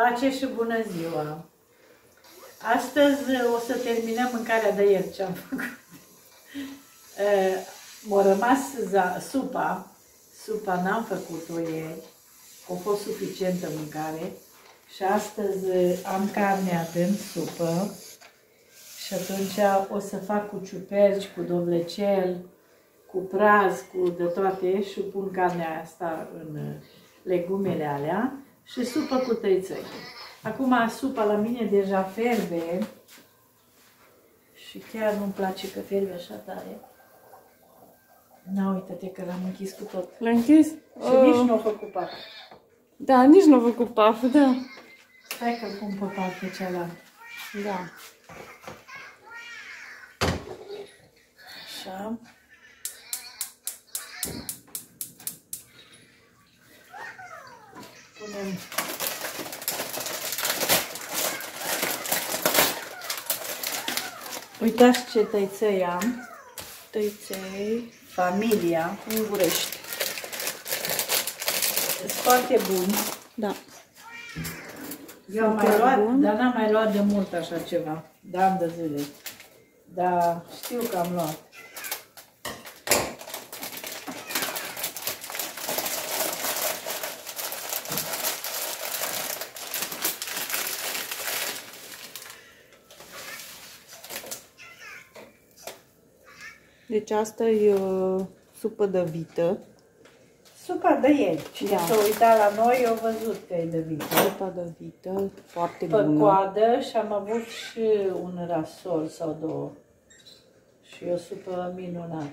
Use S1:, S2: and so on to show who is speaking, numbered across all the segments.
S1: Pace și bună ziua! Astăzi o să terminăm mâncarea de ieri ce am făcut. M-a rămas supa. Supa n-am făcut-o ieri. A fost suficientă mâncare. Și astăzi am carnea din supă. Și atunci o să fac cu ciuperci, cu dovlecel, cu praz, cu de toate și pun carnea asta în legumele alea și supă cu tăițăi. Acum supa la mine deja ferbe și chiar nu-mi place că ferbe așa tare. Na, uite-te că l-am închis cu tot.
S2: L-ai închis? Și
S1: oh. nici nu a făcut paf.
S2: Da, nici nu a făcut paf, da.
S1: Stai că pun pe partea cealaltă.
S2: Da.
S1: Așa. Punem Uitați ce tăiței am.
S2: Tăiței.
S1: Familia.
S2: Ungurești.
S1: Sunt foarte buni.
S2: Da.
S1: Eu am mai luat, bun. dar n-am mai luat de mult așa ceva. De ani de zile. Dar știu că am luat.
S2: Deci asta e uh, supă de vită.
S1: Supa de ieri. Cine da. s-a uitat la noi, au văzut că e de vită.
S2: Supa de vită, foarte
S1: Pe
S2: bună.
S1: coadă și am avut și un rasol sau două. Și o supă minunată.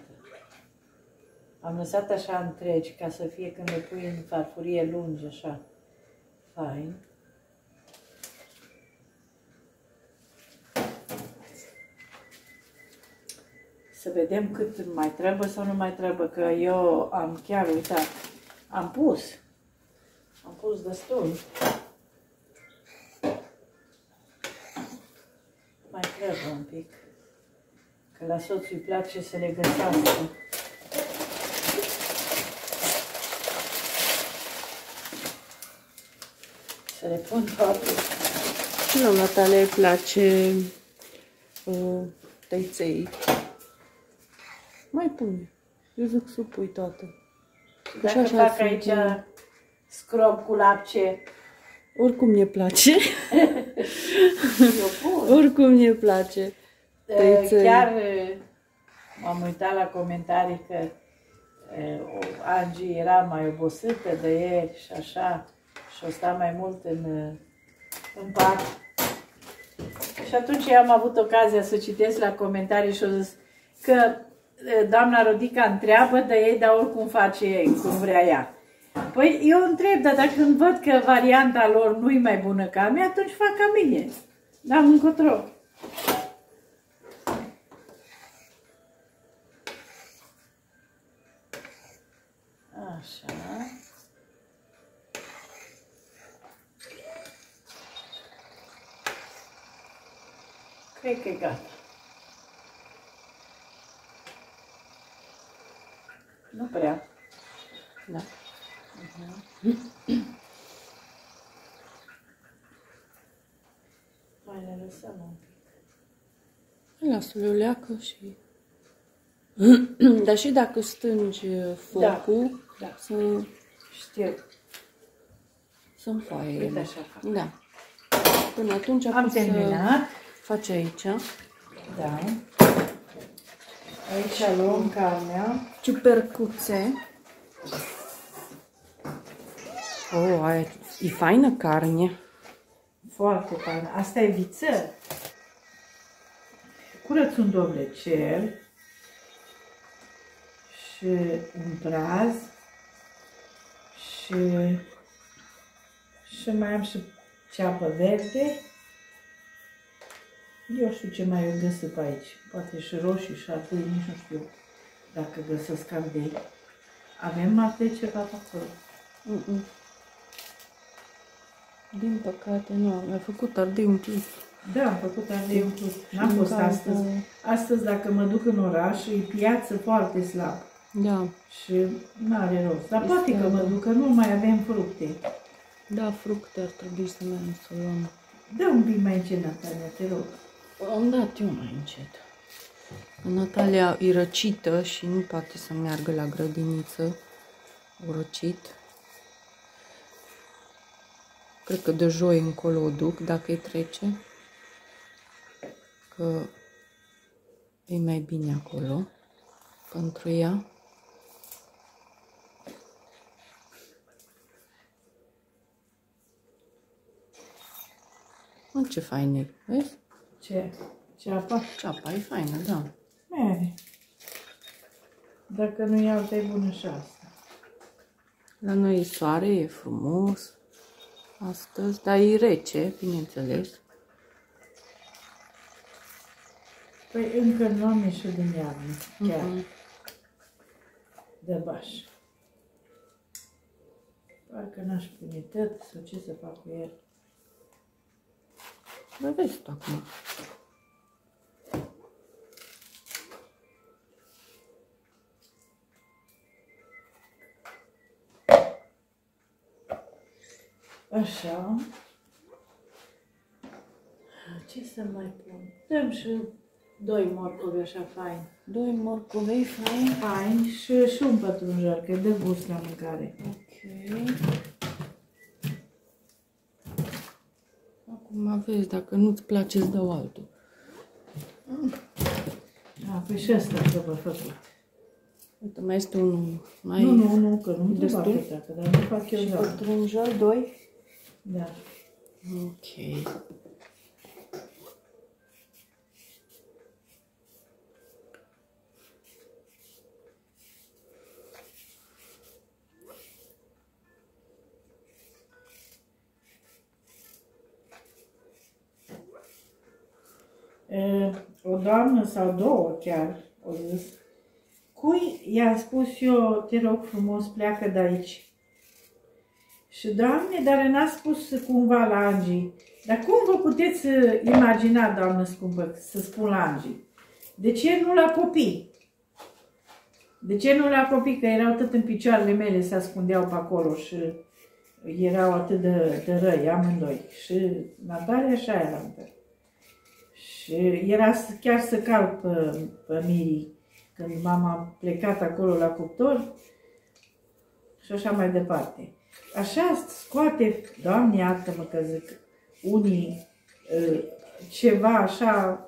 S1: Am lăsat așa întregi ca să fie când le pui în farfurie lungi, așa. Fain. Să vedem cât mai trebuie sau nu mai trebuie, că eu am chiar uitat. Am pus. Am pus destul. Mai trebuie un pic. Că la soțul îi place să le găsească. Să le pun toate.
S2: Și la Natalia îi place uh, tăiței. Mai pune. Eu zic să pui toată.
S1: Dacă așa fac aici scrob cu lapce.
S2: Oricum ne place. Oricum ne place.
S1: Tăițăi. Chiar m-am uitat la comentarii că Angie era mai obosită de ieri și așa și o sta mai mult în, în pat. Și atunci am avut ocazia să citesc la comentarii și o zis că doamna Rodica întreabă de ei, dar oricum face ei, cum vrea ea. Păi eu întreb, dar dacă îmi văd că varianta lor nu e mai bună ca a mea, atunci fac ca mine. N-am încotro. Așa. Cred că e gata. Nu prea.
S2: Da.
S1: Uh-huh. Mai le lăsăm un pic.
S2: Lasă-le o leacă și... Dar și dacă stângi focul,
S1: da, da.
S2: să...
S1: Știu.
S2: Să-mi foaie
S1: Uite așa fac.
S2: Da. Până atunci
S1: am terminat.
S2: Faci aici.
S1: Da. Aici luăm carnea.
S2: Ciupercuțe. Oh, aia, e faină carne.
S1: Foarte faină. Asta e viță. Curăț un dovlecel și un braz și, și mai am și ceapă verde eu știu ce mai găsesc aici. Poate și roșii și ardei, nici nu știu dacă găsesc ardei. Avem ardei ceva pe acolo?
S2: Mm -mm. Din păcate, nu. Am făcut ardei umplut.
S1: Da, am făcut ardei umplut. N-am fost astăzi. Astăzi, dacă mă duc în oraș, e piață foarte slab.
S2: Da.
S1: Și nu are rost. Dar poate că mă duc, că nu mai avem fructe.
S2: Da, fructe ar trebui să mergem să luăm.
S1: Dă un pic mai încet, Natalia, te rog.
S2: Am dat eu mai încet. Natalia e răcită și nu poate să meargă la grădiniță. O răcit. Cred că de joi încolo o duc, dacă îi trece. Că e mai bine acolo pentru ea. Mă, ce fain e, vezi?
S1: Ce? Ceapa?
S2: Ceapa e faină, da.
S1: Mere. Dacă nu e alta, e bună și asta.
S2: La noi e soare, e frumos astăzi, dar e rece, bineînțeles.
S1: Păi încă nu am ieșit din iarnă, chiar,
S2: Mhm.
S1: de baș. Parcă n-aș pune tăt sau ce să fac cu el.
S2: Dar vezi tu acum.
S1: Așa. Ce să mai pun? Dăm și doi morcovi așa fain.
S2: Doi morcovei fain.
S1: Fain și, și un pătrunjel, că dă gust la mâncare.
S2: Ok. Acum vezi, dacă nu-ți place, îți dau altul.
S1: A, păi și ăsta trebuie făcut.
S2: Uite, mai este unul mai...
S1: Nu, nu, nu, că nu trebuie
S2: Destul?
S1: atâta, că dar nu fac eu
S2: Și
S1: da.
S2: pătrunjel, doi.
S1: Da.
S2: Ok.
S1: O doamnă sau două chiar au zis, cui i-am spus eu, te rog frumos, pleacă de aici. Și doamne, dar n-a spus cumva la Angie. Dar cum vă puteți uh, imagina, doamnă scumpă, să spun la Angie? De ce nu la copii? De ce nu la copii? Că erau tot în picioarele mele, se ascundeau pe acolo și erau atât de, de răi, amândoi. Și Natalia și aia la și era să- chiar să calc pe, pe Miri când mama a plecat acolo la cuptor și așa mai departe. Așa scoate, Doamne iartă-mă că zic, unii ă, ceva așa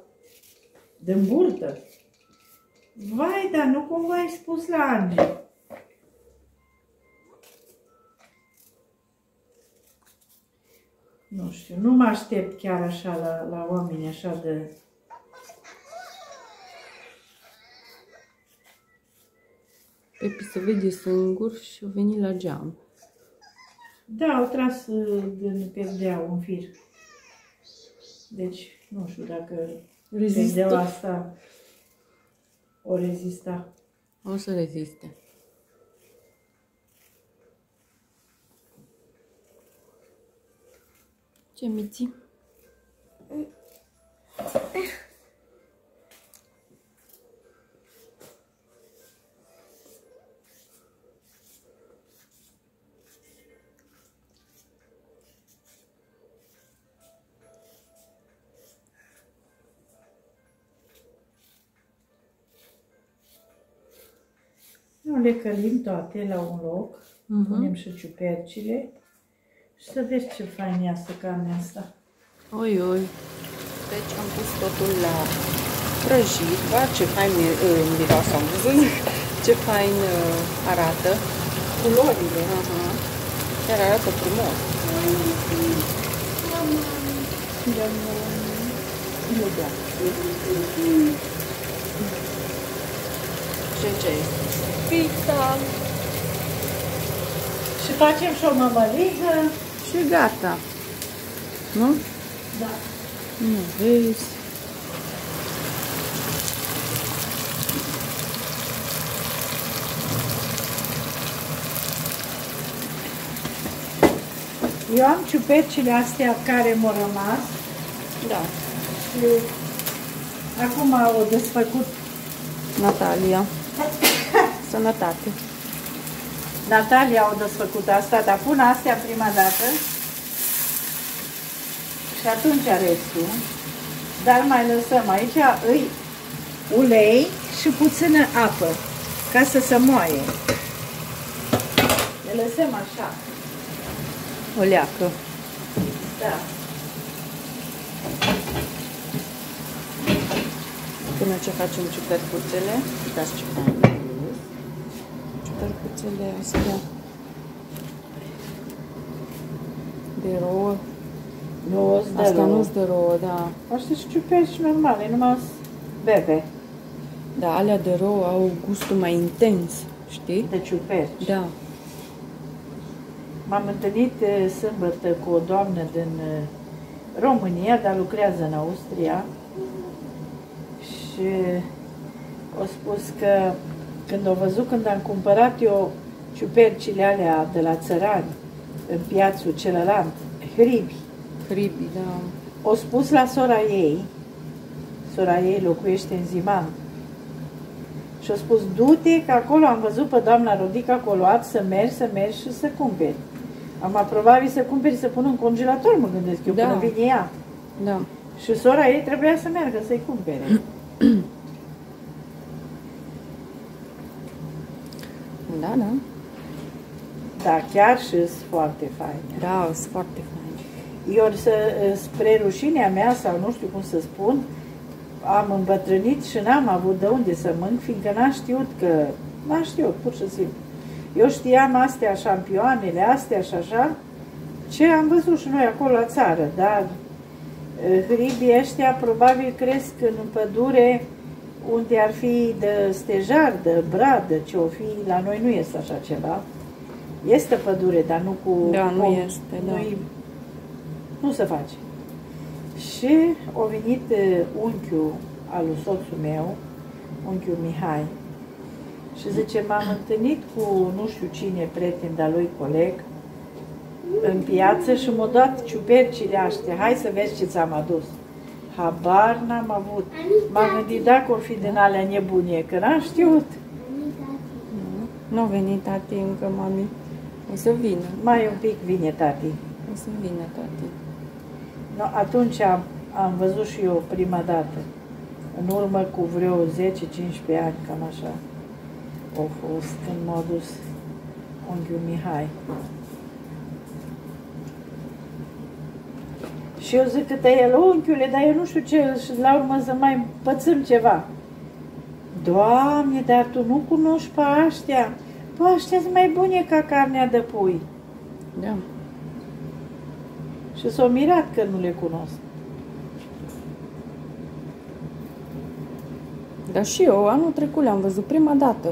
S1: de burtă. Vai, dar nu cumva ai spus la Angie. Nu știu, nu mă aștept chiar așa la, la oameni așa de...
S2: Pepi se vede singur și a venit la geam.
S1: Da, au tras uh, din perdeau un fir. Deci, nu știu dacă
S2: Rezistă?
S1: perdeaua asta o rezista.
S2: O să reziste. Ce miți?
S1: Nu le călim toate la un loc,
S2: Mhm.
S1: punem și ciupercile și să vezi ce fain iasă carnea asta.
S2: Oi, oi. Deci am pus totul la prăjit. Ba, ce fain e- uh, miroase, am văzut. Ce fain uh, arată.
S1: Culorile.
S2: Aha. Chiar arată frumos. Nu da. Ce ce este? Pizza.
S1: Și facem și o mămăligă.
S2: Și gata. Nu?
S1: Da.
S2: Nu vezi.
S1: Eu am ciupercile astea care m-au rămas
S2: Da.
S1: și acum o desfăcut
S2: Natalia. Sănătate.
S1: Natalia au desfăcut asta, dar pun astea prima dată Și atunci restul, dar mai lăsăm aici îi ulei și puțină apă ca să se moaie. Le lăsăm așa.
S2: O leacă.
S1: Da.
S2: Până ce facem ciupercuțele, uitați ce fain. Ciupercuțele astea de rouă.
S1: Nu de
S2: Asta
S1: rău.
S2: nu-s de rouă, da.
S1: Astea și ciuperci normale, numai bebe
S2: Da, alea de rouă au gustul mai intens, știi?
S1: de ciuperci.
S2: Da.
S1: M-am întâlnit eh, sâmbătă cu o doamnă din eh, România, dar lucrează în Austria și a spus că când au văzut, când am cumpărat eu ciupercile alea de la țărani în piațul celălalt, hribi,
S2: Hribi, da.
S1: o spus la sora ei, sora ei locuiește în Ziman, și a spus, du-te, că acolo am văzut pe doamna Rodica Coloat să mergi, să mergi și să cumperi. Am probabil să cumperi să pun în congelator, mă gândesc eu,
S2: Da.
S1: până vine ea.
S2: Da.
S1: Și sora ei trebuia să meargă să-i cumpere.
S2: Da, da.
S1: Da, chiar și sunt foarte faine.
S2: Da, sunt foarte fain.
S1: Eu, să, spre rușinea mea, sau nu știu cum să spun, am îmbătrânit și n-am avut de unde să mânc, fiindcă n-am știut că... N-am știut, pur și simplu. Eu știam astea, șampioanele astea și așa, ce am văzut și noi acolo la țară, dar eh, hribii ăștia probabil cresc în pădure unde ar fi de stejar, de bradă, ce o fi, la noi nu este așa ceva. Este pădure, dar nu cu...
S2: Da, nu
S1: pom-
S2: este, da.
S1: nu-i- nu se face. Și a venit eh, unchiul al lui soțul meu, unchiul Mihai, și zice, m-am întâlnit cu nu știu cine, prieten de-a lui coleg, în piață și m-a dat ciupercile astea. Hai să vezi ce ți-am adus. Habar n-am avut. M-am gândit dacă or fi din alea nebunie, că n-am știut.
S2: Nu a venit tati încă, mami. O să vină.
S1: Mai un pic vine tati.
S2: O să vină tati.
S1: No, atunci am, am văzut și eu prima dată. În urmă cu vreo 10-15 ani, cam așa. Au fost când m-a dus unchiul Mihai. Și eu zic că el, unchiule, dar eu nu știu ce, și la urmă să mai pățăm ceva. Doamne, dar tu nu cunoști pe aștia? Păi aștia sunt mai bune ca carnea de pui.
S2: Da.
S1: Și s-au mirat că nu le cunosc.
S2: Dar și eu, anul trecut le-am văzut prima dată.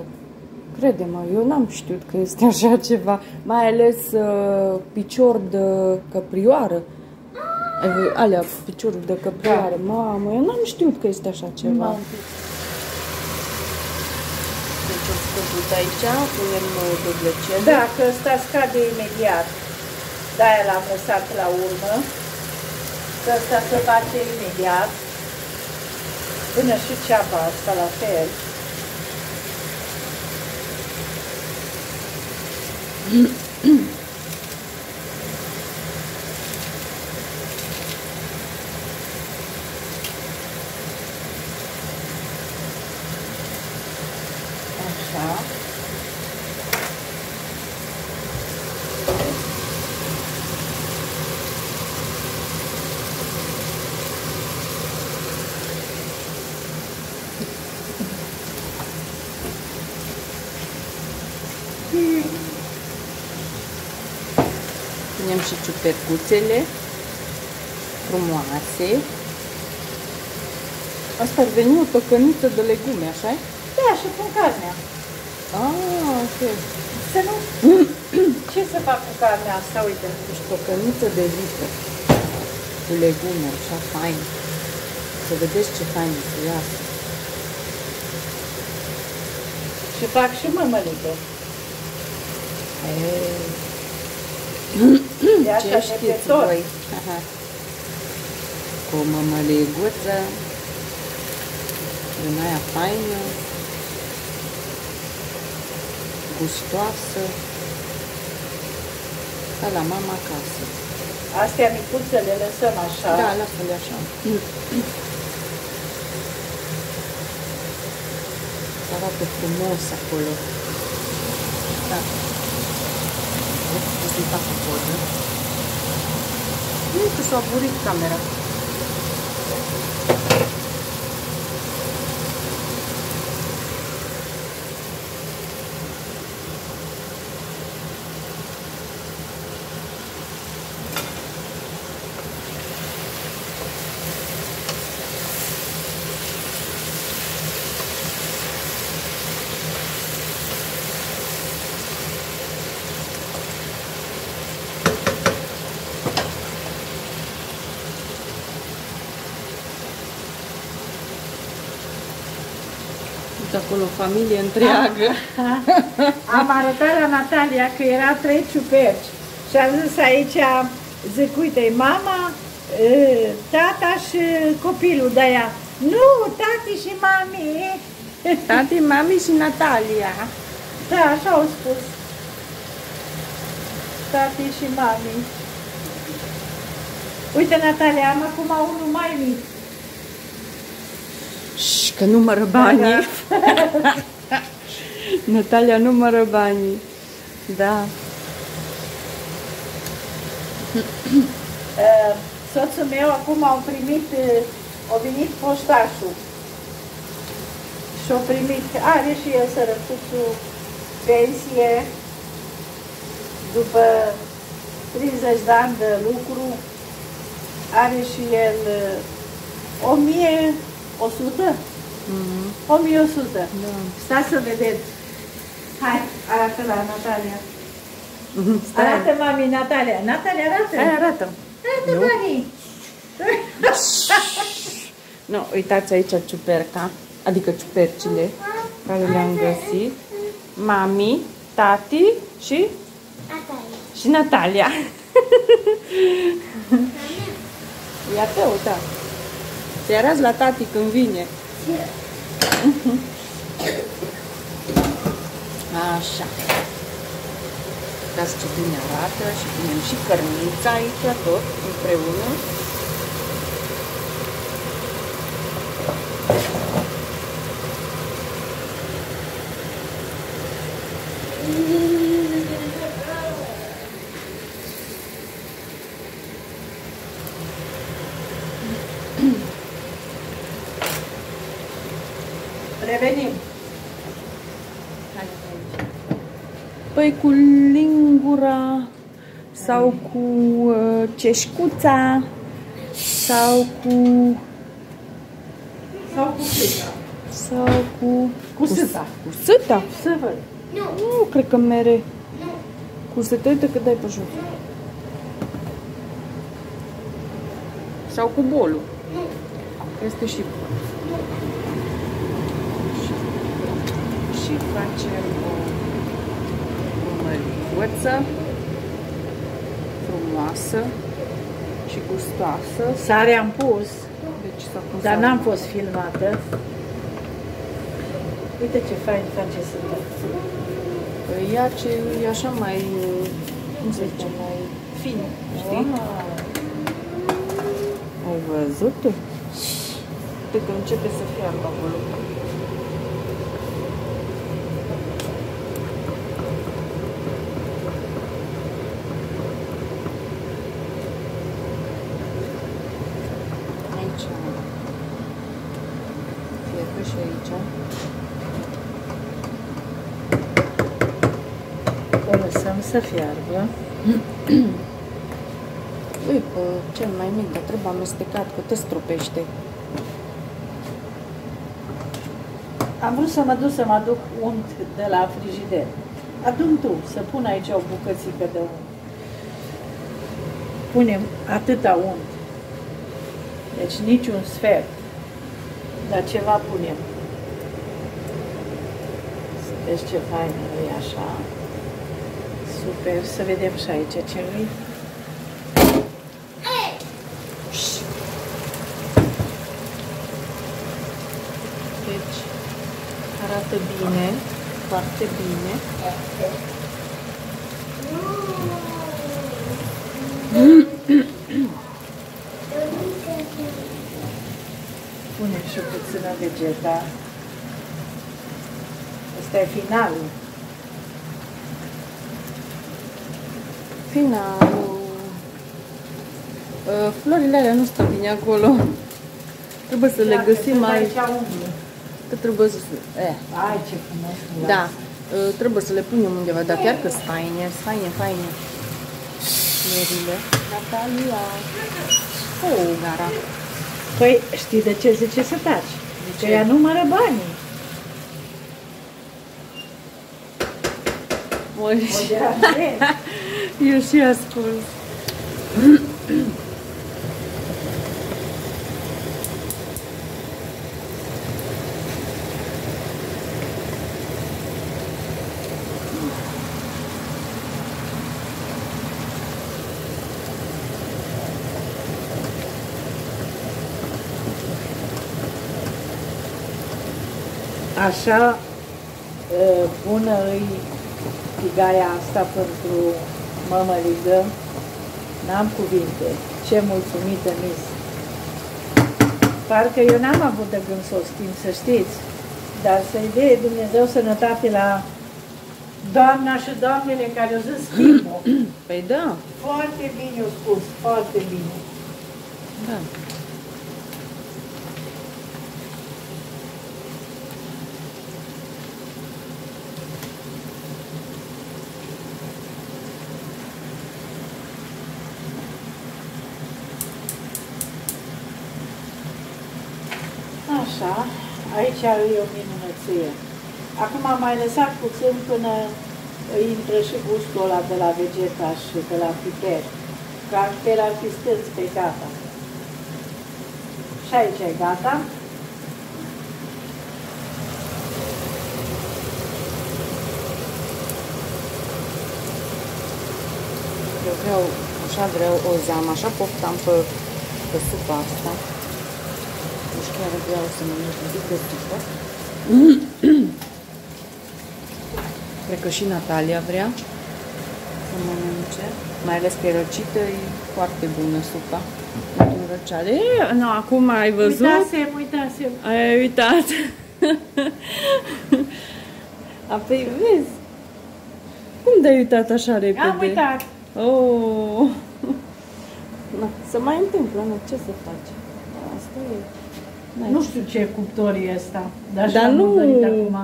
S2: Crede-mă, eu n-am știut că este așa ceva. Mai ales uh, picior de căprioară. Uh, Alea, piciorul de căprioară.
S1: Da.
S2: Mamă, eu n-am știut că este așa ceva.
S1: M-am
S2: Deci o scăput aici, punem uh, dublecele.
S1: Da, că ăsta scade imediat. De-aia l-am lăsat la urmă. Că ăsta se face imediat. Până și ceapa asta la fel. Așa.
S2: Punem și ciupercuțele frumoase. Asta ar veni o tocăniță de legume, așa -i?
S1: Da, și pun carnea.
S2: Ah, ok.
S1: Să nu... Ce să fac cu carnea asta? Uite.
S2: Deci tocăniță de vită cu legume, așa fain. Să vedeți ce fain să iasă.
S1: Și fac și mămăligă.
S2: Ei,
S1: De
S2: ce
S1: asta
S2: știți
S1: nepător.
S2: voi? Aha. Cu o mămăliguță din aia faină, gustoasă, ca la mama acasă.
S1: Astea micuțe le lăsăm așa.
S2: Da, lasă-le așa. Arată frumos acolo. Da. Îți fac o poză. Nu, că s-a aburit camera. Uite acolo, familie întreagă.
S1: Am arătat la Natalia că era trei ciuperci și am zis aici, zic, uite, mama, ă, tata și copilul de aia. Nu, tati și mami.
S2: Tati, mami și Natalia.
S1: Da, așa au spus. Tati și mami. Uite, Natalia, am acum unul mai mic.
S2: Ș, că numără banii. Natalia numără banii. Da.
S1: Uh, soțul meu acum au primit, uh, a venit poștașul și a primit, are și el sărăcuțul pensie după 30 de ani de lucru, are și el uh, 1100,
S2: Mhm.
S1: 1100.
S2: Da.
S1: Stați să vedeți. Hai, arată la Natalia.
S2: Mhm, Stai.
S1: Arată mami Natalia. Natalia, arată.
S2: Hai, arată.
S1: Arată,
S2: Nu.
S1: mami.
S2: Nu, uitați aici ciuperca, adică ciupercile care le-am găsit. Mami, tati și, și Natalia. Ia te uita. Te arăți la tati când vine. Așa. Uitați ce bine arată și punem și cărnița aici tot împreună. Păi cu lingura sau cu uh, ceșcuța sau cu
S1: Sau cu frica.
S2: sau cu
S1: Cu sâta.
S2: Cu sâta?
S1: Să văd.
S2: Nu, cred că mere. Cu sâta, uite cât dai pe jos. Sau cu bolul. Este și și, și facem o, o măricuță frumoasă și gustoasă.
S1: Sare am pus,
S2: Deci s-a pus
S1: dar
S2: acum.
S1: n-am fost filmată. Uite ce fain face sâta.
S2: Păi ea ce e așa mai, uh, cum se zice, mai fin, știi?
S1: Wow.
S2: Ai văzut? Uite că începe să fiarbă acolo. Aici. Fierbe și aici.
S1: O lăsăm să fiarbă.
S2: Ui, pe cel mai mic, dar trebuie amestecat, că te stropește.
S1: Am vrut să mă duc să mă aduc unt de la frigider. Adun tu, să pun aici o bucățică de unt. Punem atâta unt. Deci nici un sfert. Dar ceva punem. Deci ce fain e așa. Super. Să vedem și aici ce nu
S2: Deci, arată bine, foarte bine.
S1: punem și puțină vegeta. Ăsta e finalul.
S2: Finalul. Uh, Florile alea nu stau bine acolo. Trebuie să le
S1: Dacă
S2: găsim
S1: sunt
S2: aici.
S1: aici umblu.
S2: Că trebuie să... Eh.
S1: Ai, ce frumos miroase.
S2: Da, uh, trebuie să le punem undeva, dar chiar că sunt faine, sunt faine, faine. Florile. Natalia. Oh, gara.
S1: Păi, știi de ce zice să taci?
S2: De
S1: Că
S2: ce?
S1: ea numără banii.
S2: Oi,
S1: O deranjezi.
S2: eu și ascult.
S1: Așa uh, bună îi tigaia asta pentru mămăligă. N-am cuvinte. Ce mulțumită mis. Parcă eu n-am avut de gând să o schimb, să știți. Dar să-i dea Dumnezeu sănătate la doamna și doamnele care au zis schimbă.
S2: Păi da,
S1: Foarte bine au spus, foarte bine.
S2: da.
S1: Așa, aici e o minunăție. Acum am mai lăsat puțin până îi intră și gustul ăla de la vegetaș și de la piper. Că altfel ar fi stâns pe gata. Și aici e gata.
S2: Eu vreau, așa vreau o zeamă, așa poftam pe, pe supa asta. Deci chiar vreau să mănânc un pic de supă. Cred că și Natalia vrea să mănânce. Mai ales că e răcită, e foarte bună supa. Într-un răceală. E, nu, acum ai văzut?
S1: Uitasem, uitasem.
S2: Ai uitat. Apoi, vezi? Cum de-ai uitat așa repede?
S1: Am uitat.
S2: Oh. Na, să mai întâmplă, nu, ce să faci? Asta e. N-ai
S1: Nu
S2: ce.
S1: știu ce cuptor e ăsta, dar, și
S2: Dar
S1: l-am
S2: nu-
S1: urmărit acum.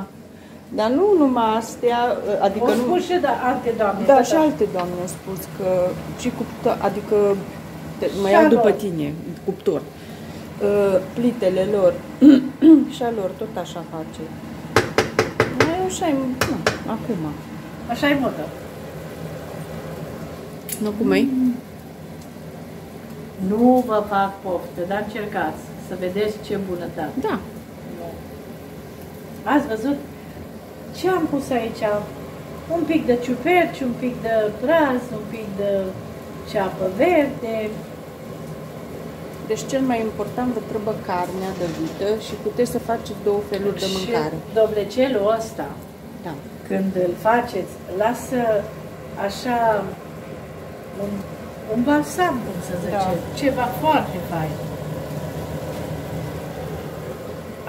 S2: Dar nu numai astea, adică
S1: O
S2: nu...
S1: spus și de alte doamne.
S2: Da,
S1: da,
S2: și alte doamne au spus că și cuptor, adică te, mă
S1: Și
S2: iau
S1: a
S2: după
S1: lor.
S2: tine, cuptor. Uh, plitele lor și a lor tot așa face. Mai așa e, nu, acum.
S1: Așa e modă.
S2: Nu cum e?
S1: Nu vă fac poftă, dar încercați să vedeți ce bunătate.
S2: Da.
S1: Ați văzut ce am pus aici? Un pic de ciuperci, un pic de praz, un pic de ceapă verde.
S2: Deci cel mai important vă trebuie carnea de vită și puteți să faceți două feluri de mâncare.
S1: Și doblecelul ăsta,
S2: Da.
S1: când îl faceți, lasă așa un, un balsam, cum să zice,
S2: Da.
S1: ceva foarte fain.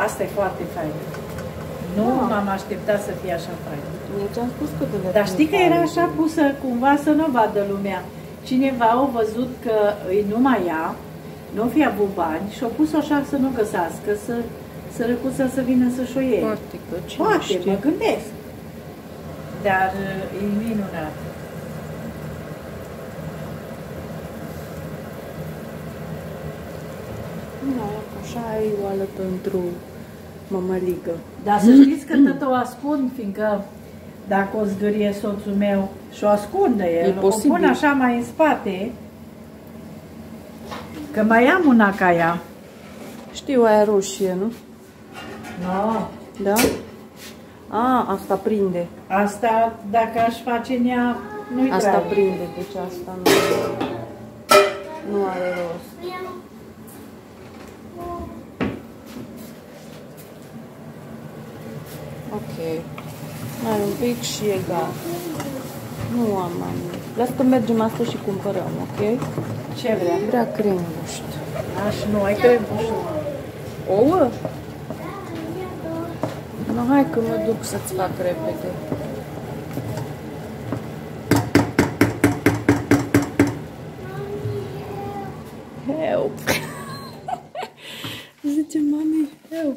S1: Asta e foarte fain. Nu
S2: Da.
S1: m-am așteptat să fie așa fain.
S2: Eu ți-am spus că de
S1: Dar știi că era așa pusă cumva să nu vadă lumea. Cineva a văzut că îi numai ea, nu fi avut bani și a pus așa să nu găsească, să sărăcuța să vină să-și o iei.
S2: Poate că cine
S1: Poate,
S2: știe.
S1: mă gândesc. Dar uh, e minunat.
S2: Nu, așa e oală pentru mămăligă.
S1: Dar să știți că tot o ascund, fiindcă dacă o zgârie soțul meu și o ascunde el, o
S2: posibil.
S1: pun așa mai în spate, că mai am una ca ea.
S2: Știu aia roșie, nu?
S1: No.
S2: Da? A, asta prinde.
S1: Asta, dacă aș face în ea, nu-i
S2: Asta
S1: drag.
S2: prinde, deci asta nu, nu are rost. Ok. Mai un pic și e gata. Nu am mai mult. Las că mergem asta și cumpărăm, ok?
S1: Ce vrea?
S2: Vrea cremuști.
S1: Aș nu, ai cremuș.
S2: Ouă?
S3: Da, ia două.
S2: No, hai că mă duc să-ți fac repede. Help! Zice mami, help!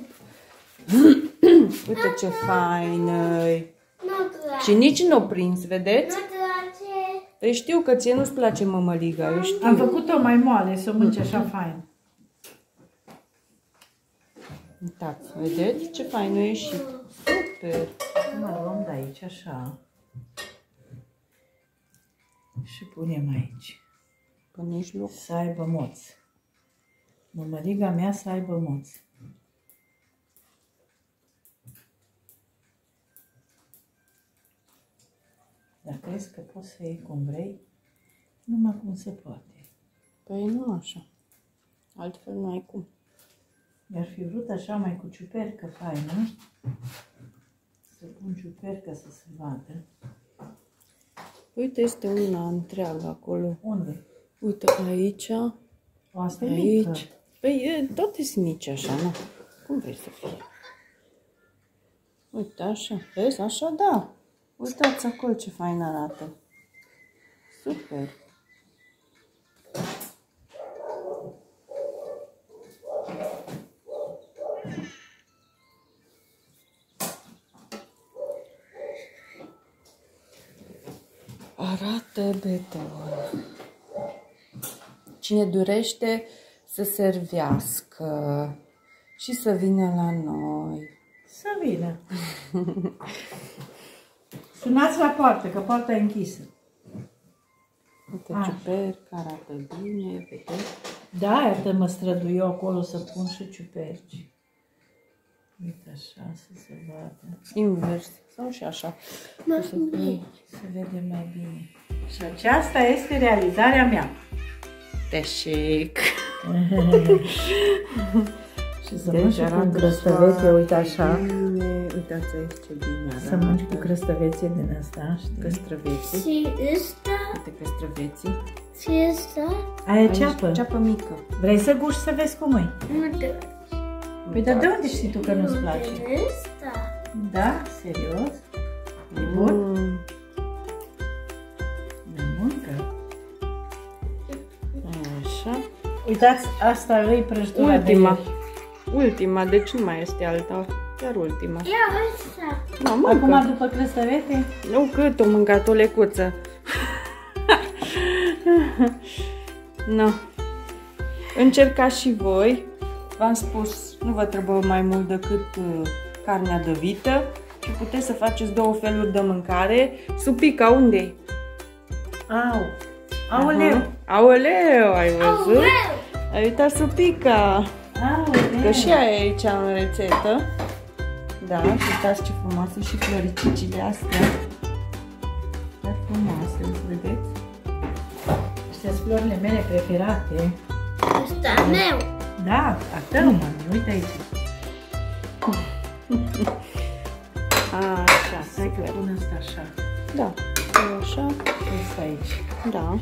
S2: Uite ce fain e.
S3: Nu place.
S2: Și nici nu o prins, vedeți?
S3: Nu place.
S2: Păi știu că ție nu-ți place mămăliga, eu știu.
S1: Am făcut-o mai moale, să o mânci așa fain.
S2: Uitați, vedeți ce fain a ieșit. Super!
S1: Mă luăm de aici, așa. Și punem aici.
S2: Pe mijloc.
S1: Să aibă moț. Mămăliga mea să aibă moț. Dacă crezi că poți să iei cum vrei, numai cum se poate.
S2: Păi nu așa. Altfel nu ai cum.
S1: Mi-ar fi vrut așa mai cu ciupercă faină. Să pun ciupercă să se vadă.
S2: Uite, este una întreagă acolo.
S1: Unde?
S2: Uite, aici,
S1: O, asta e mică.
S2: aici. Păi, e, toate sunt mici așa, nu? Cum vrei să fie? Uite, așa. Vezi? Așa, da. Uitați acolo ce fain arată. Super. Arată beton. Cine dorește să servească și să vină la noi.
S1: Să vină. Sunați la poartă, că poarta e închisă.
S2: Uite,
S1: Ah.
S2: ciuperca arată bine, vedeți?
S1: Da, iată mă strădui eu acolo să pun și ciuperci. Uite așa, să se vadă.
S2: Invers. Sau și așa. O să fie
S1: Se vede mai bine. Și aceasta este realizarea mea.
S2: teșec.
S1: Și să mânci și cu crăstăvețe, uite așa.
S2: Bine. Uitați aici ce bine arată.
S1: Să mânci cu crăstăvețe din asta, știi?
S2: Căstrăveții.
S3: Și ăsta?
S2: Uite căstrăveții.
S3: Și ăsta?
S1: Aia e
S2: Aici
S1: ceapă.
S2: Ceapă mică.
S1: Vrei să guși să vezi cum e?
S3: Nu te
S1: Păi dar de unde știi tu că nu-ți place?
S3: Ăsta?
S1: Da? Serios? E bun?
S2: Mm.
S1: Ne mâncă.
S2: Așa.
S1: Uitați, asta e prăjitura de
S2: Ultima.
S1: ieri.
S2: Ultima, deci nu mai este alta. Chiar ultima.
S3: Ia ăsta.
S2: Nu, mâncă.
S1: Acum după crăstăvete,
S2: Nu cât o mâncat o lecuță. nu. Încercați și voi. V-am spus, nu vă trebuie mai mult decât uh, carnea de vită și puteți să faceți două feluri de mâncare. Supica unde
S1: au, aoleu,
S2: Aoleu, ai văzut?
S3: Aoleu!
S2: Ai uitat supica.
S1: aoleu.
S2: Că și aia e aici în rețetă. Da, și uitați ce frumoase și floricicile astea. Chiar frumoase, vedeți?
S1: Astea sunt florile mele preferate.
S3: Ăsta meu.
S1: Da, a tău, mami, uite aici.
S2: Așa,
S1: Stai că pun asta așa.
S2: Da, eu așa,
S1: Asta aici.
S2: da.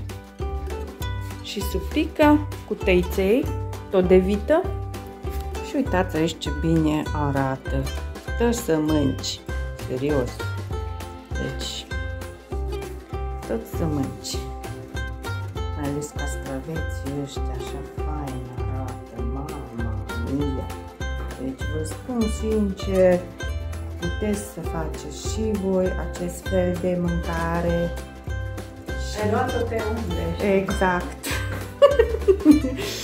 S2: Și supica cu tăiței, tot de vită. Și uitați aici ce bine arată. Stă să mânci. Serios. Deci, tot să mânci. Mai ales castraveții ăștia așa fain arată. Mama mia. Deci vă spun sincer, puteți să faceți și voi acest fel de mâncare.
S1: Ai luat-o pe unde?
S2: Exact.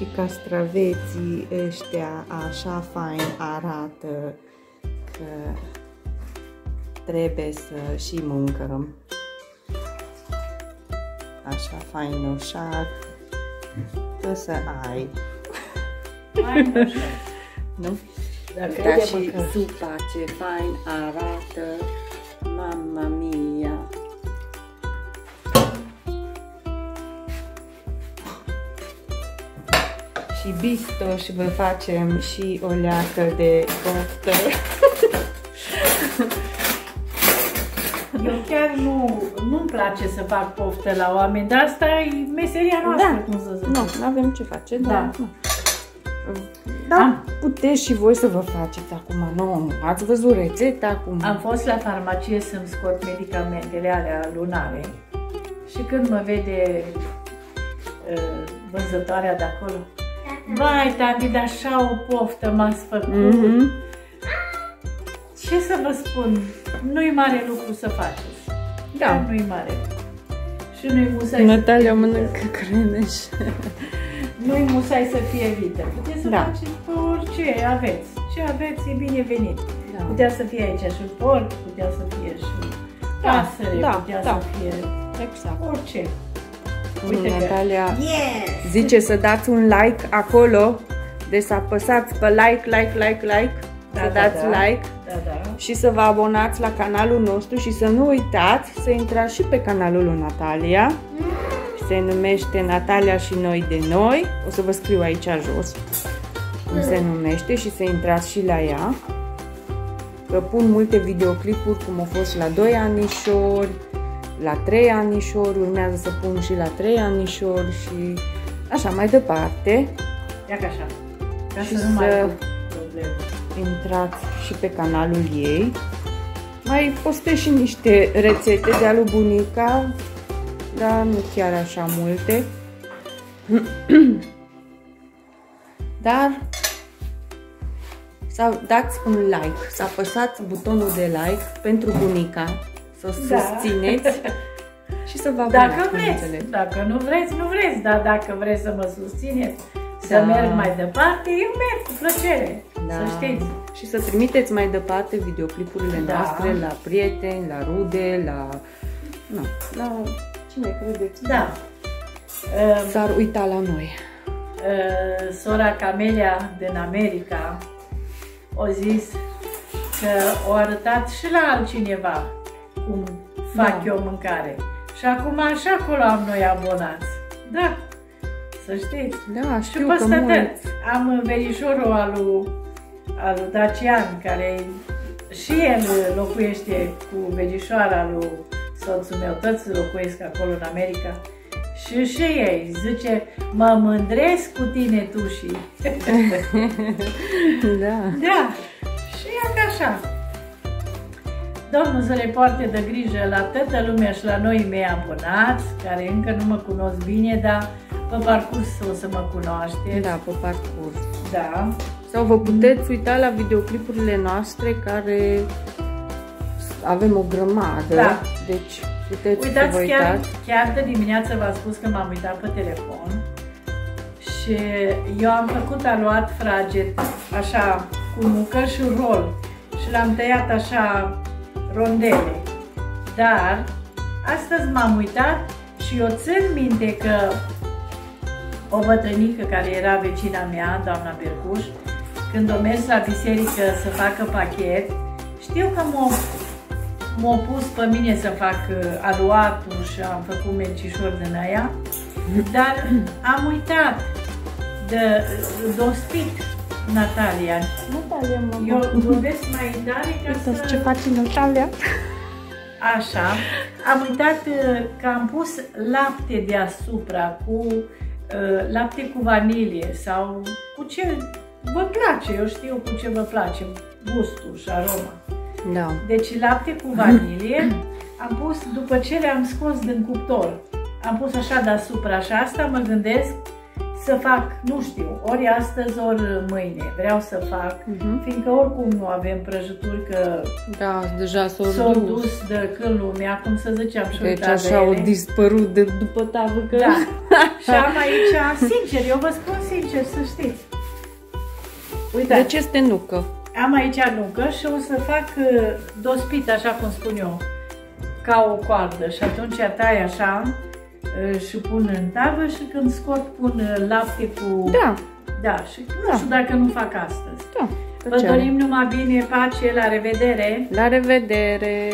S2: și castraveții ăștia așa fain arată că trebuie să și mâncăm. Așa fain ușar, că să ai.
S1: Hai, mă, așa.
S2: Nu?
S1: Dacă
S2: Da,
S1: e de
S2: și
S1: măcar.
S2: supa ce fain arată. Mamma mia! Și bistoș vă facem și o leacă de poftă.
S1: Eu chiar nu, nu-mi place să fac poftă la oameni, dar asta e meseria noastră,
S2: Da.
S1: cum să zic.
S2: Nu, nu avem ce face,
S1: Da.
S2: dar nu. Da,
S1: Am-
S2: puteți și voi să vă faceți acum. Nu, ați văzut rețeta acum.
S1: Am fost la farmacie să-mi scot medicamentele alea lunare și când mă vede uh, vânzătoarea de acolo, Vai, tati, dar așa o poftă m-ați făcut.
S2: Mhm.
S1: Ce să vă spun? Nu-i mare lucru să faceți.
S2: Da.
S1: Chiar Nu-i mare. Și nu-i musai
S2: Natalia
S1: să fie
S2: mănâncă
S1: vită.
S2: cremeș.
S1: Nu-i musai să fie vită. Puteți să
S2: Da.
S1: faceți pe orice aveți. Ce aveți e binevenit.
S2: Da.
S1: Putea să fie aici și porc, putea să fie și
S2: Da,
S1: pasăre,
S2: da,
S1: putea
S2: da.
S1: să fie
S2: Exact.
S1: orice. Uite că-
S2: Natalia
S3: Yes!
S2: zice să dați un like acolo, deci să apăsați pe like, like, like, like,
S1: Da,
S2: să
S1: da,
S2: dați
S1: da.
S2: like
S1: Da, da.
S2: și să vă abonați la canalul nostru și să nu uitați să intrați și pe canalul lui Natalia. Se numește Natalia și noi de noi. O să vă scriu aici jos cum se numește și să intrați și la ea. Că pun multe videoclipuri cum au fost la 2 anișori, la 3 anișori, urmează să pun și la 3 anișori și așa mai departe.
S1: Ia ca așa. Ca
S2: Și
S1: să nu mai
S2: să-
S1: ai probleme.
S2: intrați și pe canalul ei. Mai postez și niște rețete de alu bunica, dar nu chiar așa multe. Dar să dați un like, să apăsați butonul de like pentru bunica, să o
S1: Da.
S2: susțineți și să vă abonați,
S1: Dacă vreți,
S2: bineînțeles.
S1: dacă nu vreți, nu vreți, dar dacă vreți să mă susțineți, să
S2: Da.
S1: merg mai departe, eu merg cu plăcere,
S2: Da.
S1: să știți.
S2: Și să trimiteți mai departe videoclipurile
S1: Da.
S2: noastre la prieteni, la rude, la... Nu, la cine credeți?
S1: Da. Uh,
S2: S-ar uita la noi.
S1: uh, sora Camelia din America a zis că o arătat și la altcineva cum fac
S2: Da.
S1: eu mâncare. Și acum așa acolo am noi abonați. Da, să știți.
S2: Da,
S1: Și
S2: știu că
S1: peste
S2: mulți...
S1: tot, am verișorul al lui, al lui Dacian, care și el locuiește cu verișoara lui soțul meu, toți locuiesc acolo în America. Și și ei zice, mă mândresc cu tine tu și...
S2: Da.
S1: da, și e ca așa. Domnul să le poarte de grijă la toată lumea și la noi mei abonați, care încă nu mă cunosc bine, dar pe parcurs o să mă cunoașteți.
S2: Da, pe parcurs.
S1: Da.
S2: Sau vă puteți uita la videoclipurile noastre care avem o grămadă.
S1: Da.
S2: Deci puteți să
S1: Uitați,
S2: vă
S1: chiar,
S2: uitați.
S1: chiar de dimineață v-am spus că m-am uitat pe telefon și eu am făcut aluat fraget așa cu mucă și rol și l-am tăiat așa rondele. Dar astăzi m-am uitat și eu țin minte că o bătrânică care era vecina mea, doamna Bercuș, când o mers la biserică să facă pachet, știu că m-a m-a pus pe mine să fac uh, aluatul și am făcut melcișor din aia, dar am uitat de dospit Natalia.
S2: Natalia, mă,
S1: Eu vorbesc mai tare ca
S2: Uitați
S1: să...
S2: ce face Natalia.
S1: Așa. Am uitat uh, că am pus lapte deasupra cu uh, lapte cu vanilie sau cu ce vă place, eu știu cu ce vă place, gustul și aroma.
S2: Da.
S1: Deci lapte cu vanilie am pus după ce le-am scos din cuptor. Am pus așa deasupra și asta mă gândesc să fac, nu știu, ori astăzi, ori mâine. Vreau să fac,
S2: Mhm.
S1: fiindcă oricum nu avem prăjituri, că
S2: Da, deja s-au
S1: s-au
S2: dus.
S1: dus de când lumea, cum să ziceam, și
S2: Deci
S1: uitat de
S2: așa au
S1: ele.
S2: dispărut de după tavă că...
S1: Da. și am aici, sincer, eu vă spun sincer, să știți. Uitați.
S2: Deci este nucă.
S1: Am aici nucă și o să fac uh, dospit, așa cum spun eu, ca o coardă. Și atunci tai așa uh, și pun în tavă și când scot pun uh, lapte cu...
S2: Da,
S1: Da, și nu
S2: Da.
S1: știu dacă nu fac astăzi.
S2: da.
S1: Vă dorim numai bine, pace, la revedere!
S2: La revedere!